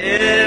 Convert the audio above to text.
Yeah.